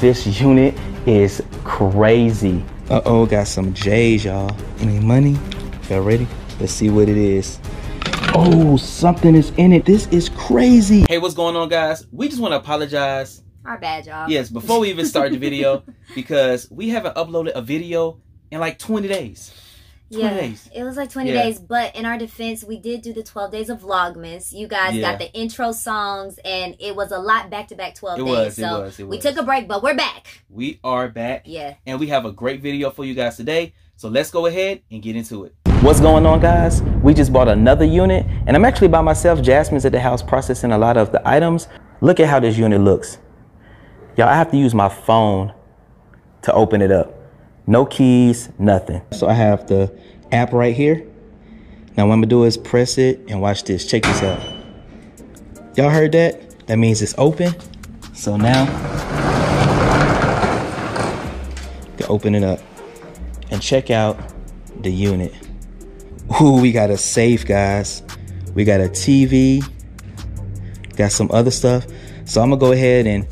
This unit is crazy. Uh-oh, got some J's, y'all. Any money? Y'all ready? Let's see what it is. Oh, something is in it. This is crazy. Hey, what's going on, guys? We just want to apologize. Our bad, y'all. Yes, before we even start the video, because we haven't uploaded a video in like 20 days. 20 yeah, days. it was like 20 Yeah. days, but in our defense, we did do the 12 days of Vlogmas. You guys Yeah. got the intro songs, and it was a lot back to back 12 It days. was, it so was, it was. we took a break, but we're back. We are back. Yeah. And we have a great video for you guys today. So let's go ahead and get into it. What's going on, guys? We just bought another unit, and I'm actually by myself. Jasmine's at the house processing a lot of the items. Look at how this unit looks. Y'all, I have to use my phone to open it up. No keys, nothing. So I have the app right here. Now what I'm gonna do is press it and watch this. Check this out. Y'all heard that? That means it's open. So now, to open it up and check out the unit. Ooh, we got a safe, guys. We got a TV. Got some other stuff. So I'm gonna go ahead and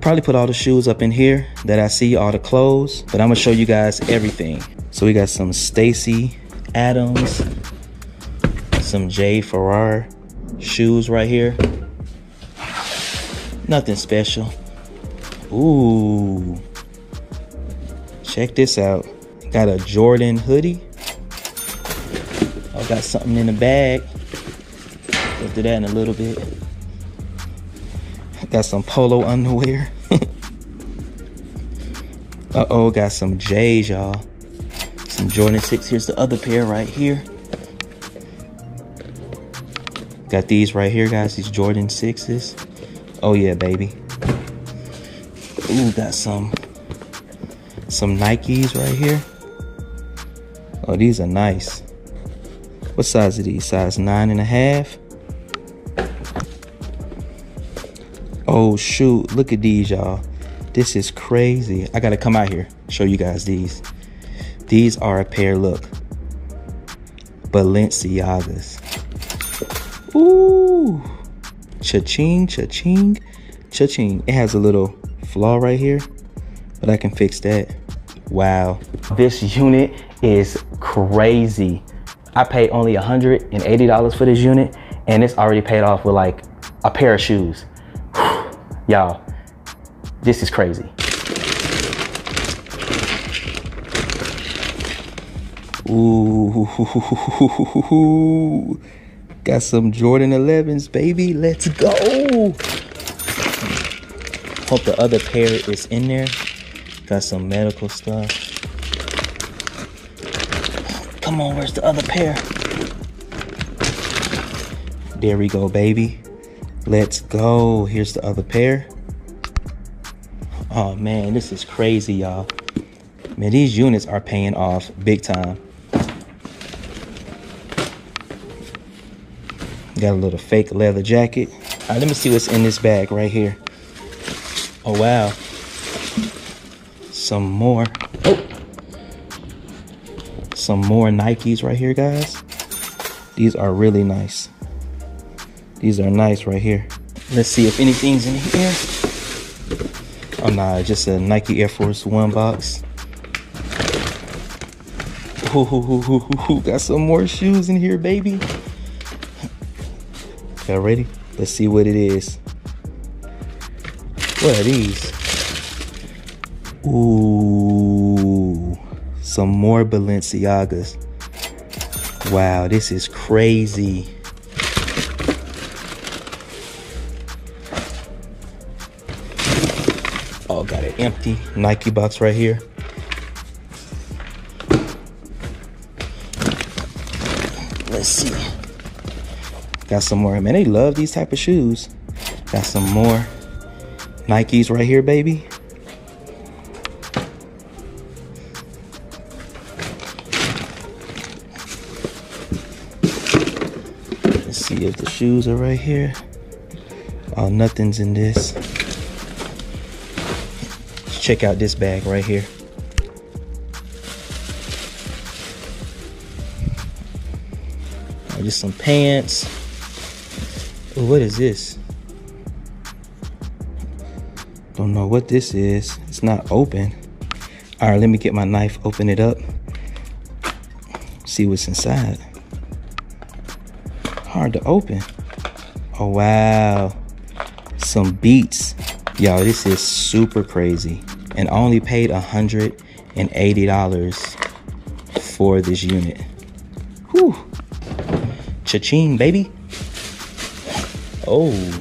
probably put all the shoes up in here that I see, all the clothes, but I'm gonna show you guys everything. So we got some Stacy Adams, some J Ferrar shoes right here. Nothing special. Ooh. Check this out. Got a Jordan hoodie. I got something in the bag. We'll do that in a little bit. Got some polo underwear. Uh-oh, got some J's, y'all. Some Jordan 6. Here's the other pair right here. Got these right here, guys. These Jordan 6s. Oh, yeah, baby. Ooh, got some some Nikes right here. Oh, these are nice. What size are these? Size nine and a half. Oh shoot, look at these, y'all. This is crazy. I gotta come out here, show you guys these. These are a pair, look. Balenciagas. Ooh. Cha-ching, cha-ching, cha-ching. It has a little flaw right here, but I can fix that. Wow. This unit is crazy. I paid only $180 for this unit, and it's already paid off with like a pair of shoes. Y'all, this is crazy. Ooh. Got some Jordan 11s, baby. Let's go. Hope the other pair is in there. Got some medical stuff. Come on, where's the other pair? There we go, baby. Let's go. Here's the other pair. Oh man, this is crazy, y'all. Man, these units are paying off big time. Got a little fake leather jacket. All right, let me see what's in this bag right here. Oh, wow. Some more. Oh. Some more Nikes right here, guys. These are really nice. These are nice right here. Let's see if anything's in here. Oh, nah, just a Nike Air Force One box. Ooh, got some more shoes in here, baby. Y'all ready? Let's see what it is. What are these? Ooh, some more Balenciagas. Wow, this is crazy. Oh, got an empty Nike box right here. Let's see. Got some more. Man, they love these type of shoes. Got some more Nikes right here, baby. Let's see if the shoes are right here. Oh, nothing's in this. Check out this bag right here. Just some pants. Ooh, what is this? Don't know what this is. It's not open. All right, let me get my knife, open it up. See what's inside. Hard to open. Oh, wow. Some beats. Y'all, this is super crazy. And only paid $180 for this unit. Whew. Cha-ching, baby. Oh.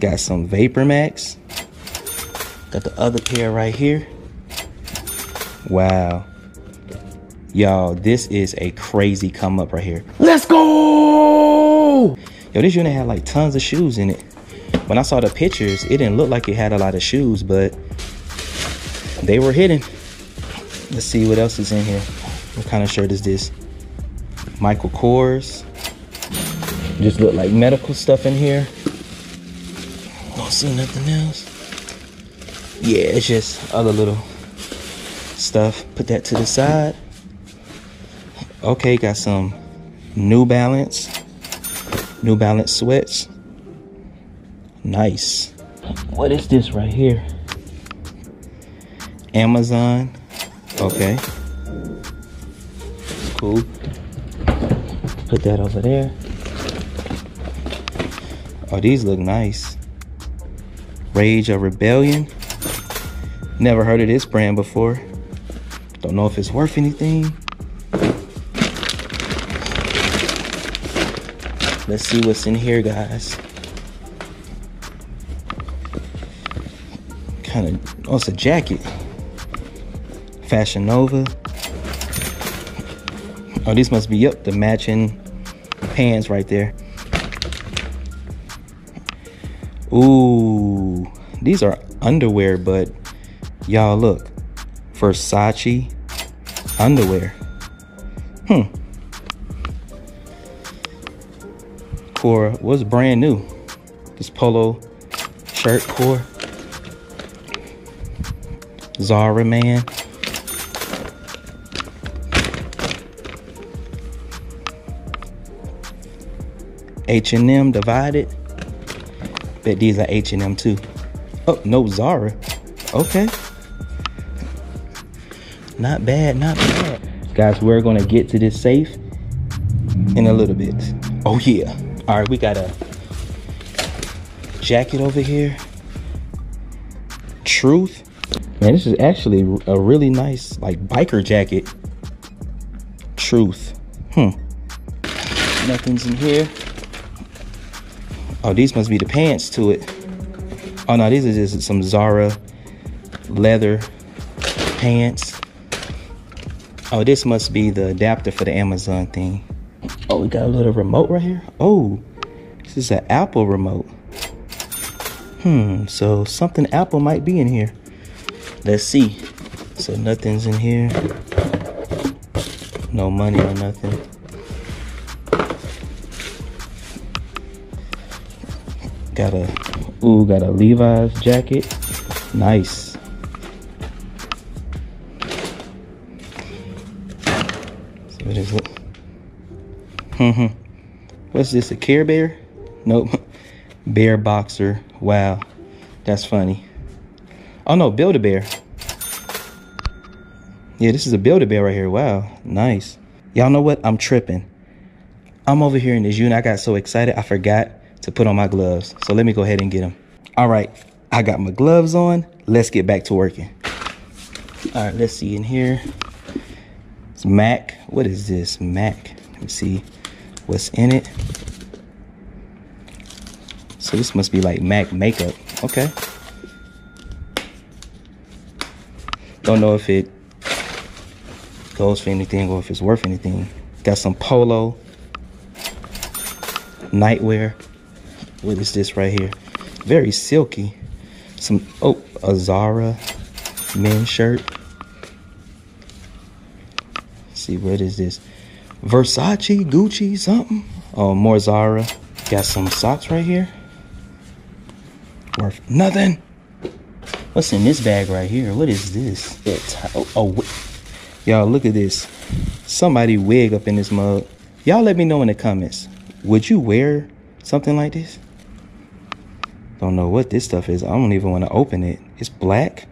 Got some Vapor Max. Got the other pair right here. Wow. Y'all, this is a crazy come up right here. Let's go! Yo, this unit had like tons of shoes in it. When I saw the pictures, it didn't look like it had a lot of shoes, but they were hidden. Let's see what else is in here. What kind of shirt is this? Michael Kors. Just look like medical stuff in here. Don't see nothing else. Yeah, it's just other little stuff. Put that to the side. Okay, got some New Balance. New Balance sweats. Nice. What is this right here? Amazon. Okay. Cool. Put that over there. Oh, these look nice. Rage of Rebellion. Never heard of this brand before. Don't know if it's worth anything. Let's see what's in here, guys. Kind of, oh, it's a jacket. Fashion Nova. Oh, this must be, yep, the matching pants right there. Ooh, these are underwear, but y'all look. Versace underwear. Hmm. Core was brand new. This polo shirt core. Zara man. H&M divided. Bet these are H&M too. Oh, no Zara. Okay. Not bad, not bad. Guys, we're gonna get to this safe in a little bit. Oh yeah. All right, we got a jacket over here. Truth. Man, this is actually a really nice like biker jacket. Truth. Hmm. Nothing's in here. Oh, these must be the pants to it. Oh no, these are just some Zara leather pants. Oh, this must be the adapter for the Amazon thing. Oh, we got a little remote right here. Oh, this is an Apple remote. Hmm, so something Apple might be in here. Let's see. So nothing's in here. No money or nothing. Got a, ooh, got a Levi's jacket. Nice. So what is it? Mm-hmm. What's this, a Care Bear? Nope. Bear Boxer. Wow. That's funny. Oh no, Build-A-Bear. Yeah, this is a Build-A-Bear right here. Wow, nice. Y'all know what? I'm tripping. I'm over here in this unit. I got so excited, I forgot to put on my gloves. So let me go ahead and get them. All right, I got my gloves on. Let's get back to working. All right, let's see in here. It's Mac. What is this? Mac. Let me see what's in it. So this must be like MAC makeup. Okay. Don't know if it goes for anything or if it's worth anything. Got some polo nightwear. What is this right here? Very silky. Some, oh, a Zara men's shirt. Let's see, what is this? Versace, Gucci, something. Oh, more Zara. Got some socks right here. Worth nothing. What's in this bag right here? What is this? Oh, oh y'all, look at this. Somebody wig up in this mug. Y'all let me know in the comments. Would you wear something like this? Don't know what this stuff is. I don't even want to open it. It's black.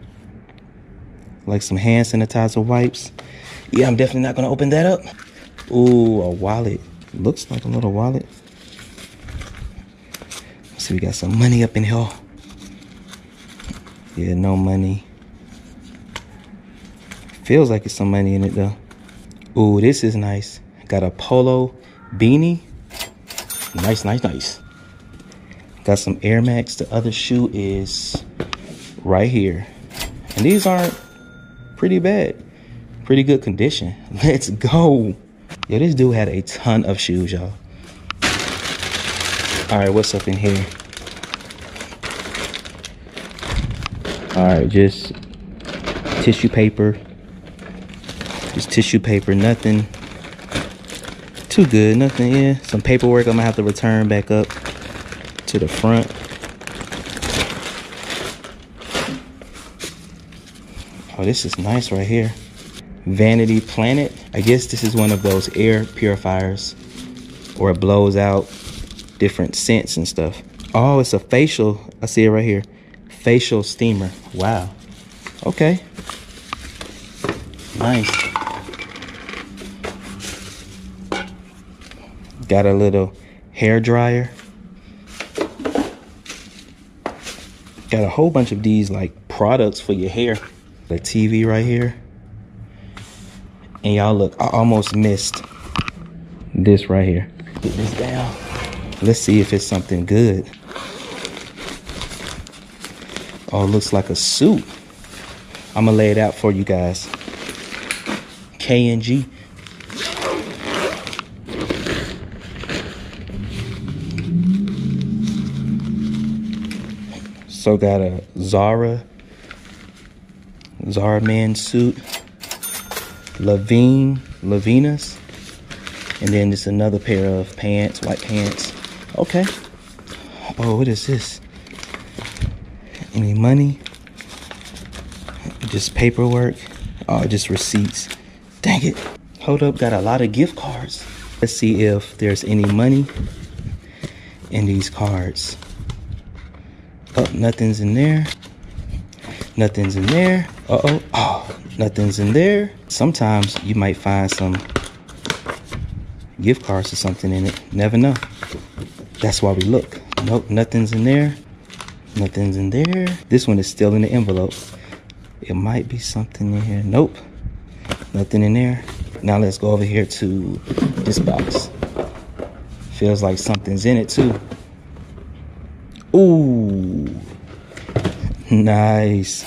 Like some hand sanitizer wipes. Yeah, I'm definitely not going to open that up. Ooh, a wallet. Looks like a little wallet. So we got some money up in here. Yeah, no money. Feels like it's some money in it though. Ooh, this is nice. Got a polo beanie. Nice, nice, nice. Got some Air Max. The other shoe is right here. And these aren't pretty bad. Pretty good condition. Let's go. Yo, this dude had a ton of shoes, y'all. All right, what's up in here? All right, just tissue paper. Just tissue paper, nothing too good. Nothing, yeah. Some paperwork I'm gonna have to return back up to the front. Oh, this is nice right here. Vanity Planet. I guess this is one of those air purifiers or it blows out different scents and stuff. Oh, it's a facial. I see it right here. Facial steamer. Wow. Okay. Nice. Got a little hair dryer. Got a whole bunch of these like products for your hair. The TV right here. And y'all look, I almost missed this right here. Get this down. Let's see if it's something good. Oh, looks like a suit. I'm gonna lay it out for you guys. K&G. So got a Zara, Zara man suit, Levine, Levinas, and then just another pair of pants, white pants. Okay. Oh, what is this? Any money? Just paperwork? Oh, just receipts. Dang it. Hold up, got a lot of gift cards. Let's see if there's any money in these cards. Oh, nothing's in there. Nothing's in there. Uh-oh. Oh, nothing's in there. Sometimes you might find some gift cards or something in it. Never know. That's why we look. Nope, nothing's in there. Nothing's in there. This one is still in the envelope. It might be something in here. Nope. Nothing in there. Now let's go over here to this box. Feels like something's in it too. Ooh. Nice.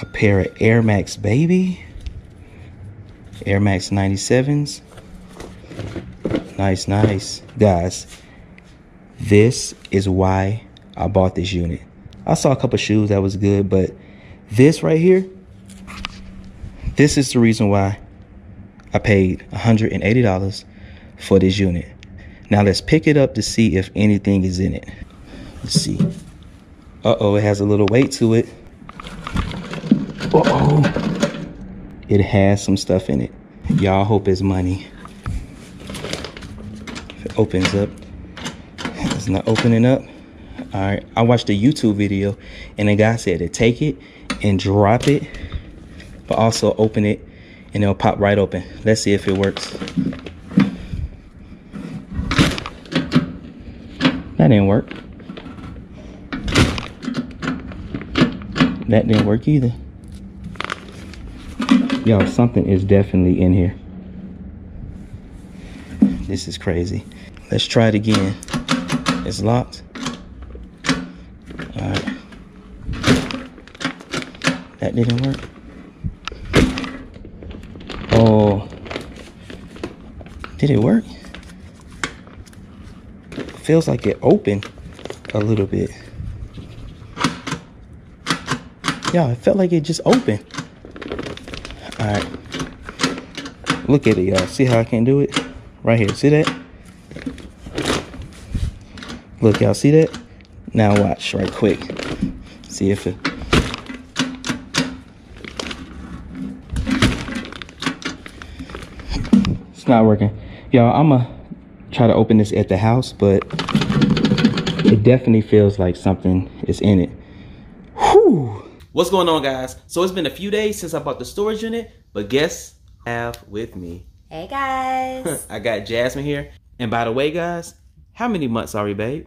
A pair of Air Max Baby. Air Max 97s. Nice, nice. Guys, this is why I bought this unit. I saw a couple shoes that was good, but this right here, this is the reason why I paid $180 for this unit. Now let's pick it up to see if anything is in it. Let's see. Uh-oh, it has a little weight to it. Uh-oh. It has some stuff in it. Y'all hope it's money. If it opens up, it's not opening up. All right, I watched a YouTube video and the guy said to take it and drop it, but also open it and it'll pop right open. Let's see if it works. That didn't work. That didn't work either. Yo, something is definitely in here. This is crazy. Let's try it again. It's locked. All right. That didn't work. Oh. Did it work? Feels like it opened a little bit. Yeah, it felt like it just opened. All right. Look at it, y'all. See how I can do it? Right here. See that? Look, y'all see that? Now watch right quick. See if it... not working. Y'all, I'm going to try to open this at the house, but It definitely feels like something is in it. Whew. What's going on, guys? So it's been a few days since I bought the storage unit, but guess have with me. Hey guys. I got Jasmine here. And by the way, guys, how many months are we, babe?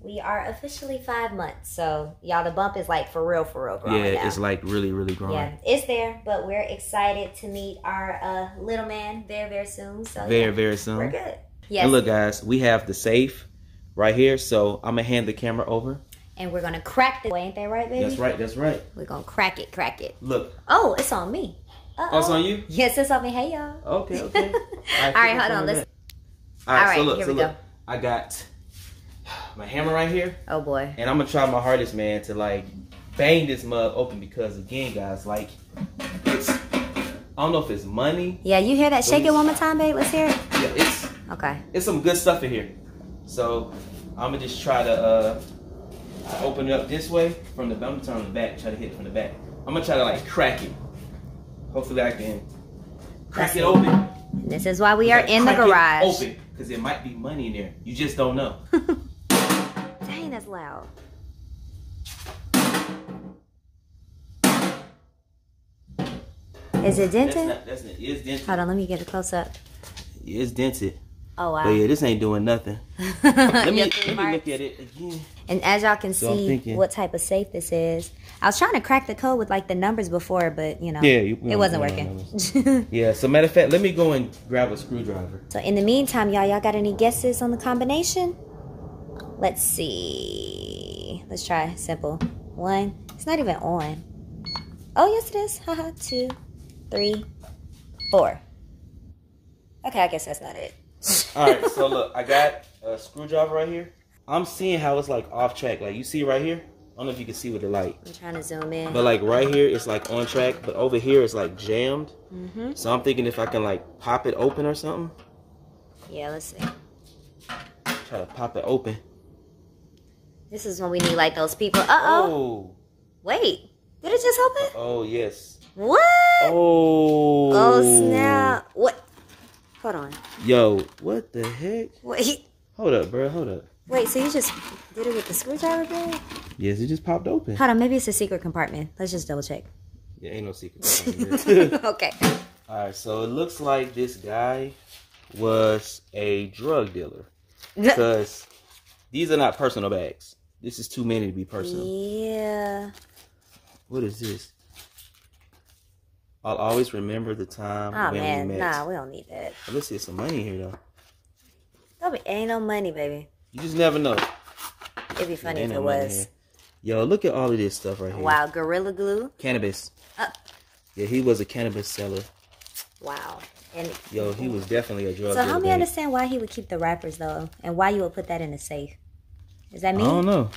We are officially five months. So y'all the bump is like for real, for real growing yeah, now. it's like really, really growing. Yeah, it's there, but we're excited to meet our uh, little man very, very soon. So Very, yeah, very soon. we're good. Yes. And look, guys, we have the safe right here. So I'm gonna hand the camera over. And we're gonna crack the. Ain't that right, baby? That's right. That's right. We're gonna crack it, crack it. Look. Oh, it's on me. Uh-oh. Oh, it's on you? Yes, it's on me. Hey, y'all. Okay. Okay. All right, hold on. Let's. All right. All so look. here so we look. go. I got my hammer right here, Oh boy. and I'm gonna try my hardest, man, to like bang this mug open because again, guys, like it's. I don't know if it's money. Yeah, you hear that? Shake it one more time, babe. Let's hear it. Yeah, it's Okay. it's some good stuff in here. So I'm gonna just try to uh, open it up this way from the. I'm gonna turn on the back. Try to hit it from the back. I'm gonna try to like crack it. Hopefully I can crack That's it open. This is why we are in the garage. Open, because there might be money in there. You just don't know. That's loud. Is it That's dented? not. That's not. It's dented. Hold on, let me get a close up. Yeah, It's dented. Oh wow. But yeah, this ain't doing nothing. Let me, let me look at it again. And as y'all can So see what type of safe this is. I was trying to crack the code with like the numbers before, but you know, Yeah, you- it wasn't working. Yeah. So matter of fact, let me go and grab a screwdriver. so in the meantime, y'all, y'all got any guesses on the combination? Let's see. Let's try simple. One. It's not even on. Oh yes, it is. Haha. Two, three, four. Okay, I guess that's not it. All right. So look, I got a screwdriver right here. I'm seeing how it's like off track. Like you see right here. I don't know if you can see with the light. I'm trying to zoom in. But like right here, it's like on track. But over here, it's like jammed. Mm-hmm. So I'm thinking if I can like pop it open or something. Yeah, let's see. Try to pop it open. This is when we need like those people. Uh oh. Wait. Did it just open? Oh yes. What? Oh. Oh snap! What? Hold on. Yo, what the heck? Wait. Hold up, bro. Hold up. Wait. So you just did it with the screwdriver, bro? Yes, it just popped open. Hold on. Maybe it's a secret compartment. Let's just double check. Yeah, ain't no secret. okay. All right, so it looks like this guy was a drug dealer because these are not personal bags. This is too many to be personal. Yeah. What is this? I'll always remember the time Oh when man, we met. nah, we don't need that. Oh, Let's see some money here though. Don't be, ain't no money, baby. You just never know. It'd be funny if it was. Yo, look at all of this stuff right here. Wow, Gorilla Glue. Cannabis. Uh. Yeah, he was a cannabis seller. Wow. And Yo, he was definitely a drug so help me understand why he would keep the wrappers though, and why you would put that in a safe. Is that me? I don't know.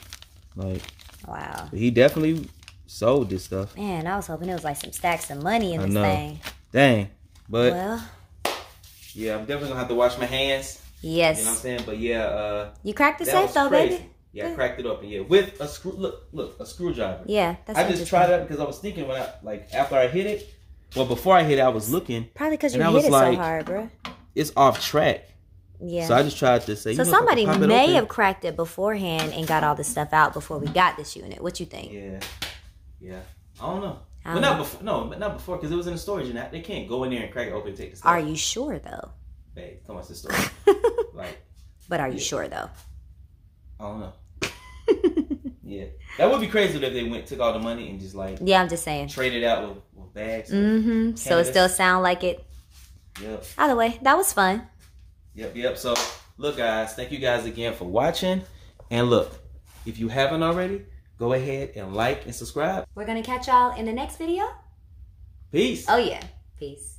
Like, Wow. he definitely sold this stuff. Man, I was hoping it was like some stacks of money in I this know. thing. Dang. But Well, yeah, I'm definitely gonna have to wash my hands. yes. You know what I'm saying? But yeah, uh You cracked the that safe though, crazy. baby. Yeah, I cracked it open. Yeah, with a screw. Look, look, a screwdriver. Yeah, that's I just tried that because I was thinking when I like after I hit it. Well, before I hit it, I was looking. Probably because you and I hit was it like, so hard, bro. It's off track. Yeah. So I just tried to say. So you know, somebody could pop may open- have cracked it beforehand and got all this stuff out before we got this unit. What you think? Yeah, yeah. I don't know. I But don't not know. before. No, but not before because it was in the storage and they can't go in there and crack it open and take the stuff. Are you sure though? Babe, come on, sister. like But are you Yeah. sure though? I don't know. yeah, that would be crazy if they went took all the money and just like Yeah, I'm just saying. traded out with, with bags. Mm-hmm. So it still sound like it. Yep, Either way, that was fun. Yep, yep. So look, guys, thank you guys again for watching. And look, if you haven't already, go ahead and like and subscribe. We're gonna catch y'all in the next video. Peace. Oh yeah. Peace.